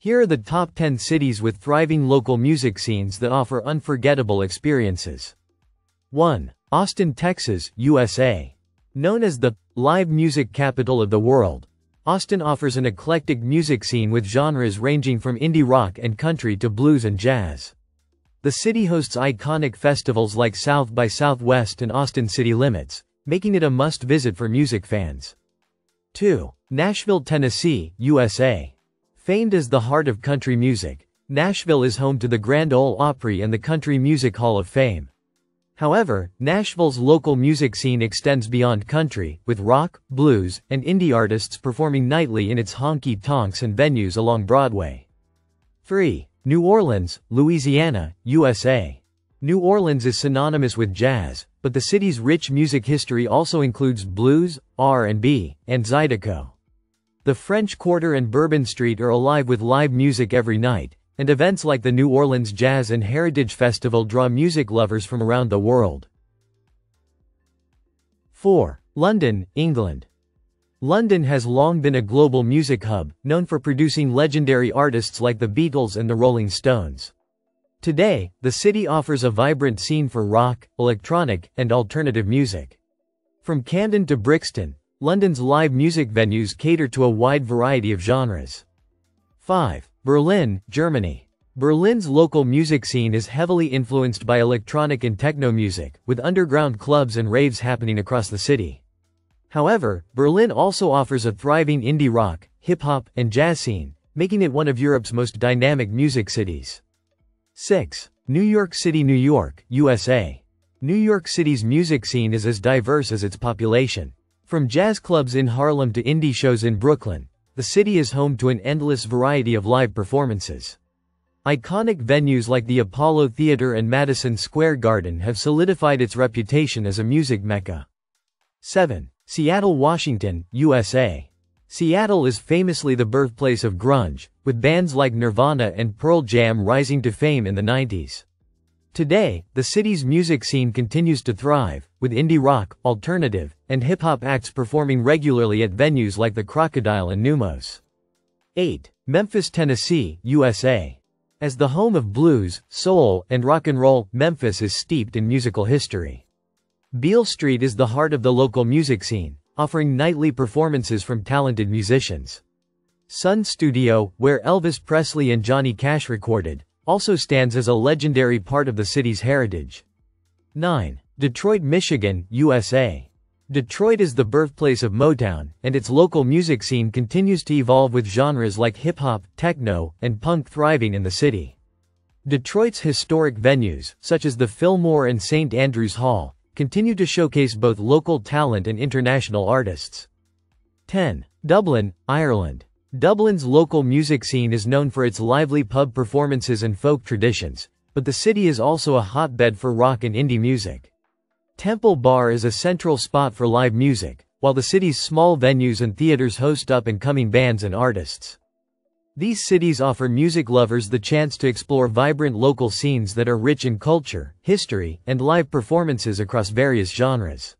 Here are the top 10 cities with thriving local music scenes that offer unforgettable experiences. 1. Austin, Texas, USA. Known as the live music capital of the world, Austin offers an eclectic music scene with genres ranging from indie rock and country to blues and jazz. The city hosts iconic festivals like South by Southwest and Austin City Limits, making it a must-visit for music fans. 2. Nashville, Tennessee, USA. Famed as the heart of country music, Nashville is home to the Grand Ole Opry and the Country Music Hall of Fame. However, Nashville's local music scene extends beyond country, with rock, blues, and indie artists performing nightly in its honky-tonks and venues along Broadway. 3. New Orleans, Louisiana, USA. New Orleans is synonymous with jazz, but the city's rich music history also includes blues, R&B, and Zydeco. The French Quarter and Bourbon Street are alive with live music every night, and events like the New Orleans Jazz and Heritage Festival draw music lovers from around the world. 4. London, England. London has long been a global music hub, known for producing legendary artists like the Beatles and the Rolling Stones. Today, the city offers a vibrant scene for rock, electronic, and alternative music. From Camden to Brixton, London's live music venues cater to a wide variety of genres. 5. Berlin, Germany. Berlin's local music scene is heavily influenced by electronic and techno music, with underground clubs and raves happening across the city. However, Berlin also offers a thriving indie rock, hip-hop, and jazz scene, making it one of Europe's most dynamic music cities. 6. New York City, New York, USA. New York City's music scene is as diverse as its population. From jazz clubs in Harlem to indie shows in Brooklyn, the city is home to an endless variety of live performances. Iconic venues like the Apollo Theater and Madison Square Garden have solidified its reputation as a music mecca. 7. Seattle, Washington, USA. Seattle is famously the birthplace of grunge, with bands like Nirvana and Pearl Jam rising to fame in the 90s. Today, the city's music scene continues to thrive, with indie rock, alternative, and hip-hop acts performing regularly at venues like the Crocodile and Neumos. 8. Memphis, Tennessee, USA. As the home of blues, soul, and rock and roll, Memphis is steeped in musical history. Beale Street is the heart of the local music scene, offering nightly performances from talented musicians. Sun Studio, where Elvis Presley and Johnny Cash recorded, also stands as a legendary part of the city's heritage. 9. Detroit, Michigan, USA. Detroit is the birthplace of Motown, and its local music scene continues to evolve with genres like hip-hop, techno, and punk thriving in the city. Detroit's historic venues, such as the Fillmore and St. Andrews Hall, continue to showcase both local talent and international artists. 10. Dublin, Ireland. Dublin's local music scene is known for its lively pub performances and folk traditions, but the city is also a hotbed for rock and indie music. Temple Bar is a central spot for live music, while the city's small venues and theaters host up-and-coming bands and artists. These cities offer music lovers the chance to explore vibrant local scenes that are rich in culture, history, and live performances across various genres.